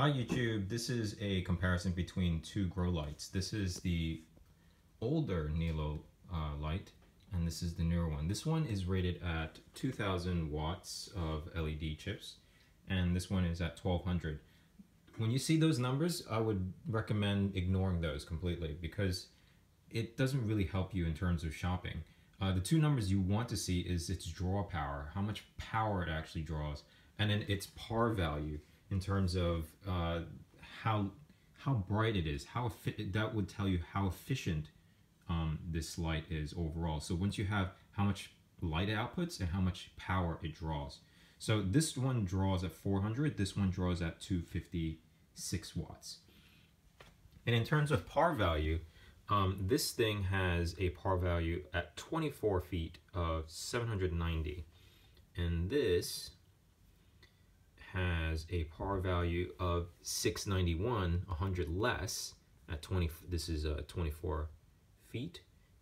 Hi YouTube, this is a comparison between two grow lights. This is the older Niello uh, light and this is the newer one. This one is rated at 2000 watts of LED chips and this one is at 1200. When you see those numbers, I would recommend ignoring those completely because it doesn't really help you in terms of shopping. Uh, the two numbers you want to see is its draw power, how much power it actually draws, and then its par value in terms of uh, how how bright it is. How that would tell you how efficient um, this light is overall. So once you have how much light it outputs and how much power it draws. So this one draws at 400, this one draws at 256 watts. And in terms of par value, um, this thing has a par value at 24 feet of 790. And this has a par value of 691, 100 less at 20, this is uh, 24 feet,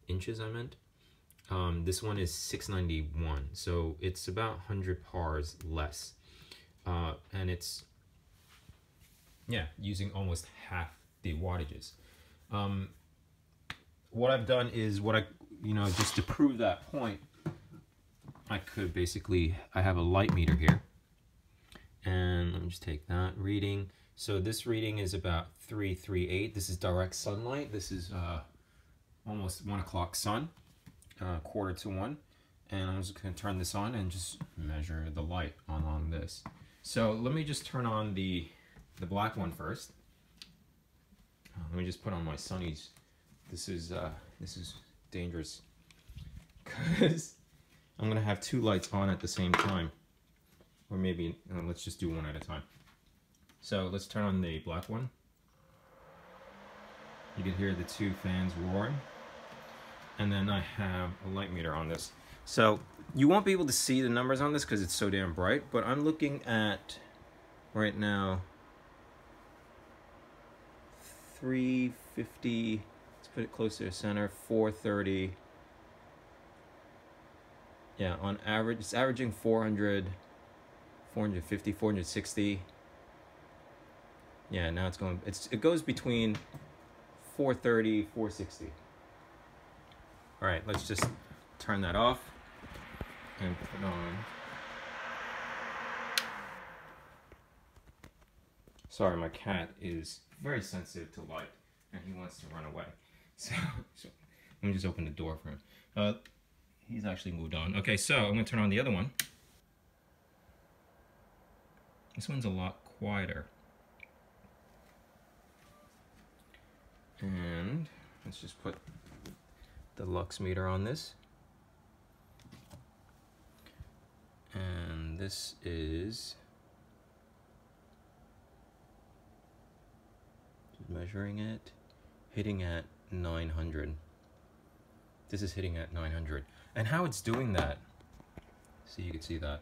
inches I meant. Um, this one is 691, so it's about 100 pars less. Uh, and it's, yeah, using almost half the wattages. Um, what I've done is what I, you know, just to prove that point, I could basically, I have a light meter here and let me just take that reading. So this reading is about 338. This is direct sunlight. This is uh, almost 1 o'clock sun, uh, quarter to 1. And I'm just going to turn this on and just measure the light on, on this. So let me just turn on the, the black one first. Uh, let me just put on my sunnies. This is, uh, this is dangerous because I'm going to have two lights on at the same time or maybe uh, let's just do one at a time. So let's turn on the black one. You can hear the two fans roaring. And then I have a light meter on this. So you won't be able to see the numbers on this because it's so damn bright, but I'm looking at right now 350, let's put it closer to center, 430. Yeah, on average, it's averaging 400 450, 460. Yeah, now it's going, it's it goes between 430, 460. All right, let's just turn that off and put on. Sorry, my cat is very sensitive to light and he wants to run away. So, so let me just open the door for him. Uh, he's actually moved on. Okay, so I'm gonna turn on the other one. This one's a lot quieter. And let's just put the lux meter on this. And this is measuring it, hitting at 900. This is hitting at 900. And how it's doing that, so you can see that,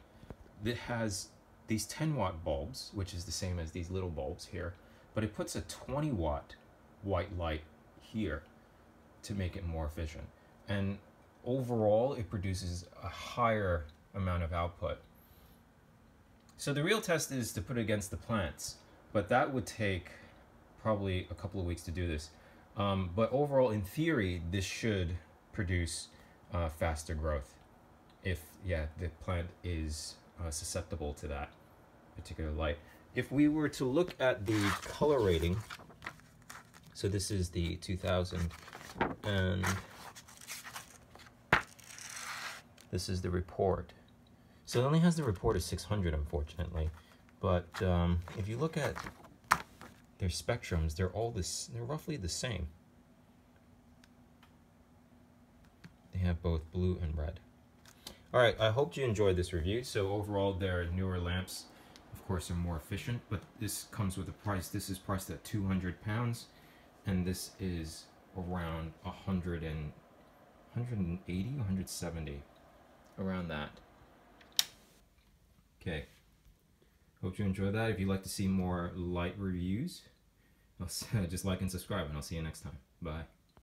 it has these 10 watt bulbs, which is the same as these little bulbs here, but it puts a 20 watt white light here to make it more efficient. And overall, it produces a higher amount of output. So the real test is to put it against the plants, but that would take probably a couple of weeks to do this. Um, but overall, in theory, this should produce uh, faster growth if, yeah, the plant is uh, susceptible to that particular light. If we were to look at the color rating, so this is the 2000 and this is the report. So it only has the report of 600 unfortunately, but um, if you look at their spectrums, they're all this, they're roughly the same. They have both blue and red. All right, I hope you enjoyed this review. So overall, they're newer lamps. Of course, are more efficient, but this comes with a price. This is priced at 200 pounds, and this is around 100 and 180, 170, around that. Okay. Hope you enjoy that. If you'd like to see more light reviews, just like and subscribe, and I'll see you next time. Bye.